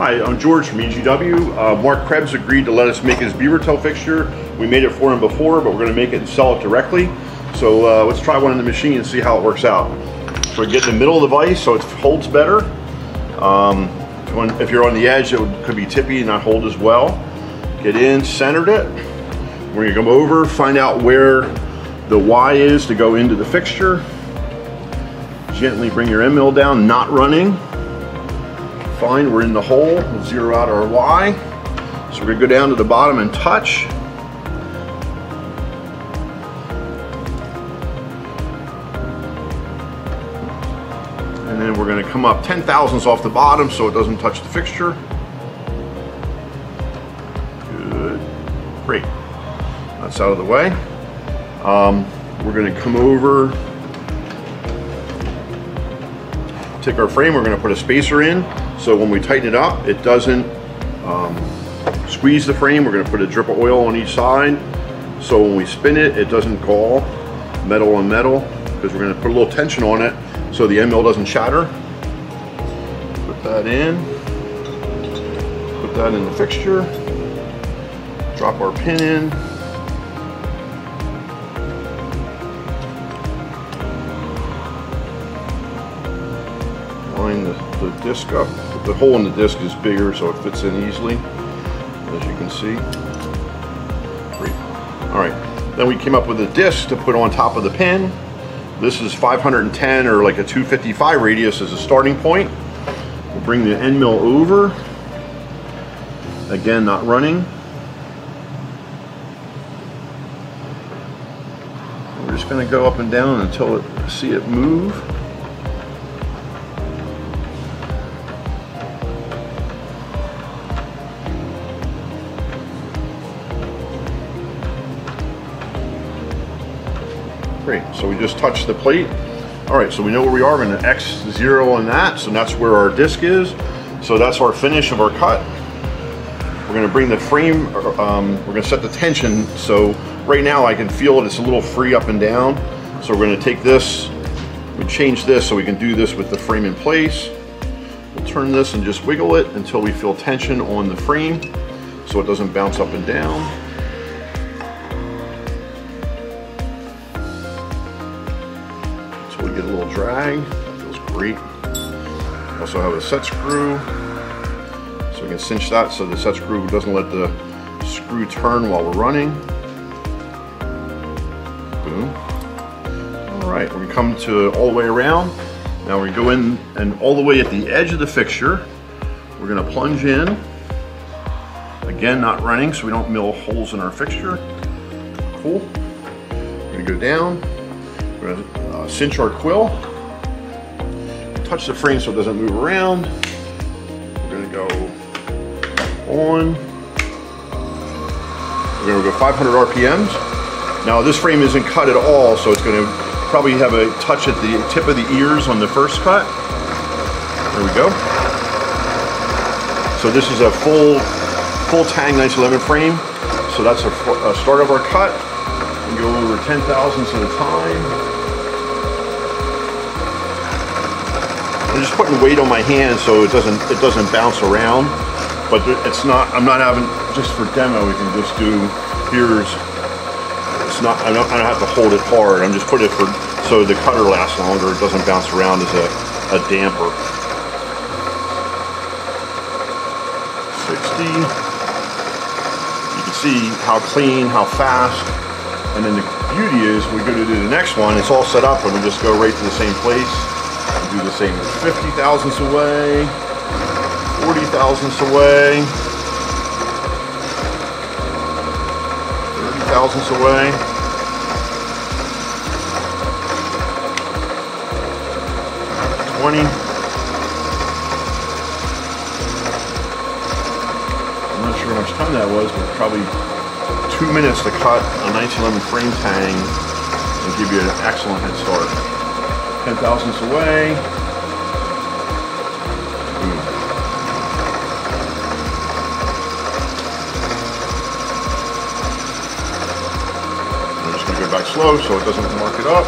Hi, I'm George from EGW. Uh, Mark Krebs agreed to let us make his beaver tail fixture. We made it for him before, but we're going to make it and sell it directly. So uh, let's try one in the machine and see how it works out. So we get in the middle of the vise so it holds better. Um, when, if you're on the edge, it could be tippy and not hold as well. Get in, centered it. We're gonna come over, find out where the Y is to go into the fixture. Gently bring your end mill down, not running. Fine, we're in the hole. We'll zero out our Y. So we're gonna go down to the bottom and touch. And then we're gonna come up 10 thousandths off the bottom so it doesn't touch the fixture. Good, great. That's out of the way. Um, we're gonna come over, take our frame, we're gonna put a spacer in. So when we tighten it up, it doesn't um, squeeze the frame. We're gonna put a drip of oil on each side. So when we spin it, it doesn't gall metal on metal because we're gonna put a little tension on it so the end mill doesn't shatter. Put that in. Put that in the fixture. Drop our pin in. The, the disc up. The hole in the disc is bigger so it fits in easily, as you can see. Great. All right, then we came up with a disc to put on top of the pin. This is 510 or like a 255 radius as a starting point. We'll bring the end mill over. Again, not running. We're just gonna go up and down until it, see it move. So we just touched the plate. All right, so we know where we are, we're gonna X zero on that, so that's where our disc is. So that's our finish of our cut. We're gonna bring the frame, um, we're gonna set the tension, so right now I can feel it, it's a little free up and down. So we're gonna take this, we change this so we can do this with the frame in place. We'll turn this and just wiggle it until we feel tension on the frame so it doesn't bounce up and down. Little drag, that feels great. Also have a set screw, so we can cinch that so the set screw doesn't let the screw turn while we're running. Boom. All right, we come to all the way around. Now we go in and all the way at the edge of the fixture, we're gonna plunge in. Again, not running, so we don't mill holes in our fixture. Cool. We're gonna go down. We're gonna cinch our quill. Touch the frame so it doesn't move around. We're gonna go on. We're gonna go 500 RPMs. Now this frame isn't cut at all, so it's gonna probably have a touch at the tip of the ears on the first cut. There we go. So this is a full, full Tang 911 frame. So that's a, a start of our cut. We go over 10 thousandths at a time. I'm just putting weight on my hand so it doesn't it doesn't bounce around. But it's not. I'm not having just for demo. We can just do here's. It's not. I don't. I don't have to hold it hard. I'm just putting it for so the cutter lasts longer. It doesn't bounce around as a, a damper. 60. You can see how clean, how fast. And then the beauty is we go to do the next one. It's all set up and we just go right to the same place. Do the same 50 thousandths away, 40 thousandths away, 30 thousandths away. Twenty. I'm not sure how much time that was, but probably two minutes to cut a 1911 frame tang and give you an excellent head start. 10 thousandths away. Hmm. Boom. I'm just gonna go back slow so it doesn't mark it up.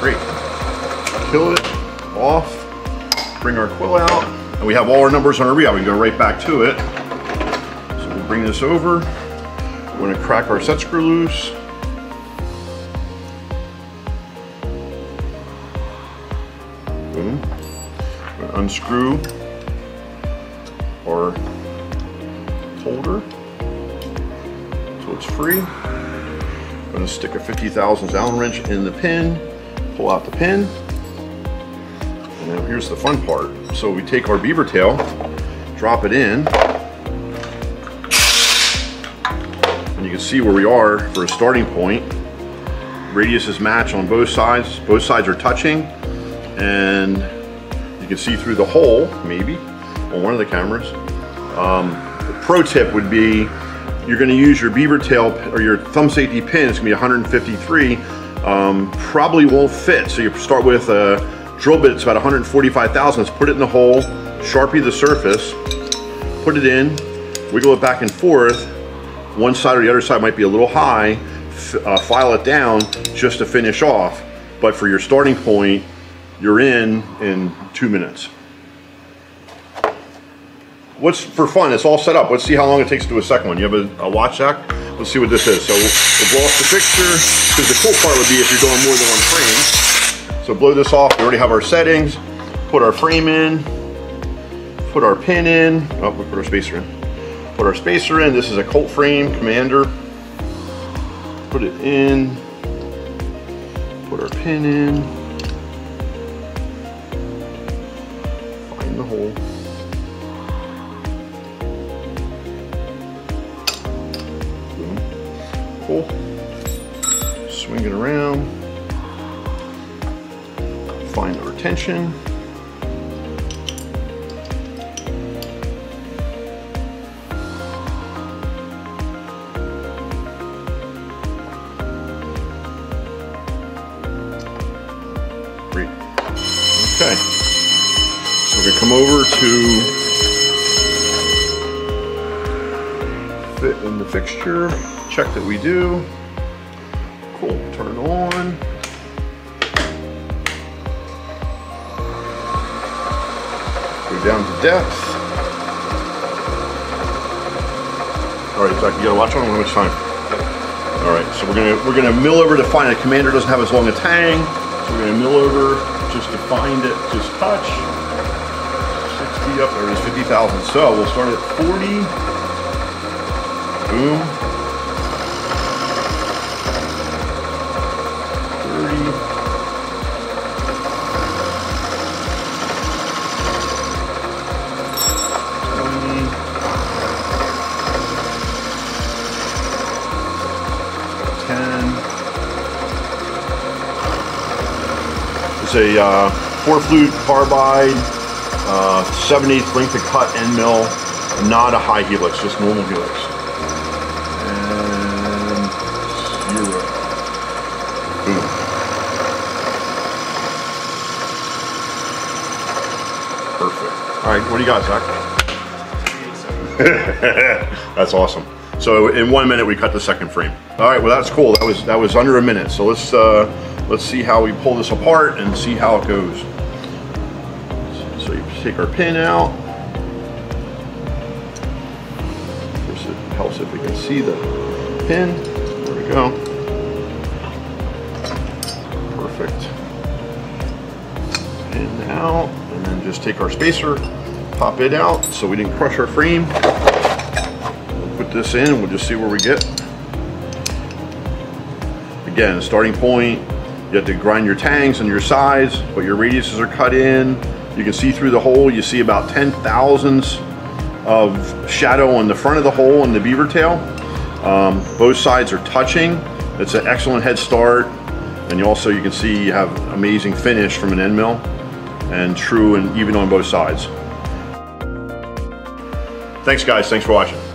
Great. Kill it off. Bring our quill out. And And we have all our numbers on our readout. We can go right back to it. So we'll bring this over. We're gonna crack our set screw loose. Unscrew our holder so it's free. I'm gonna stick a 50 thousandths Allen wrench in the pin, pull out the pin, and now here's the fun part. So we take our beaver tail, drop it in, and you can see where we are for a starting point. Radius match on both sides. Both sides are touching, and you can see through the hole, maybe, on one of the cameras. Um, the pro tip would be you're going to use your beaver tail or your thumb safety pin. It's going to be 153. Um, probably won't fit. So you start with a drill bit. It's about 145 thousandths. Put it in the hole. Sharpie the surface. Put it in. Wiggle it back and forth. One side or the other side might be a little high. Uh, file it down just to finish off. But for your starting point, you're in in two minutes what's for fun? It's all set up. Let's see how long it takes to do a second one. You have a, a watch jack? Let's see what this is. So we'll, we'll blow off the fixture because the cool part would be if you're doing more than one frame. So blow this off. We already have our settings. Put our frame in. Put our pin in. Oh, we put our spacer in. Put our spacer in. This is a Colt frame Commander. Put it in. Put our pin in. Swing it around. Find our tension. Great. Okay. So we're gonna come over to fit in the fixture check that we do. Cool, turn on. Go down to depth. All right, Zach, you gotta watch on how much time. All right, so we're gonna we're gonna mill over to find it. Commander doesn't have as long a tang, so we're gonna mill over just to find it, just touch. 60 up there is 50,000. So we'll start at 40. Boom. A uh, four flute carbide, uh, 7 8 length of cut end mill, not a high helix, just normal helix. And zero. Boom. Perfect. All right, what do you got, Zach? That's awesome. So in one minute we cut the second frame. All right, well that's cool. That was that was under a minute. So let's uh, let's see how we pull this apart and see how it goes. So you take our pin out. Of course, it helps if we can see the pin. There we go. Perfect. Pin out, and then just take our spacer, pop it out so we didn't crush our frame put this in and we'll just see where we get. Again, starting point, you have to grind your tangs and your sides, but your radiuses are cut in. You can see through the hole, you see about 10 thousandths of shadow on the front of the hole in the beaver tail. Um, both sides are touching. It's an excellent head start. And you also, you can see you have amazing finish from an end mill and true and even on both sides. Thanks guys, thanks for watching.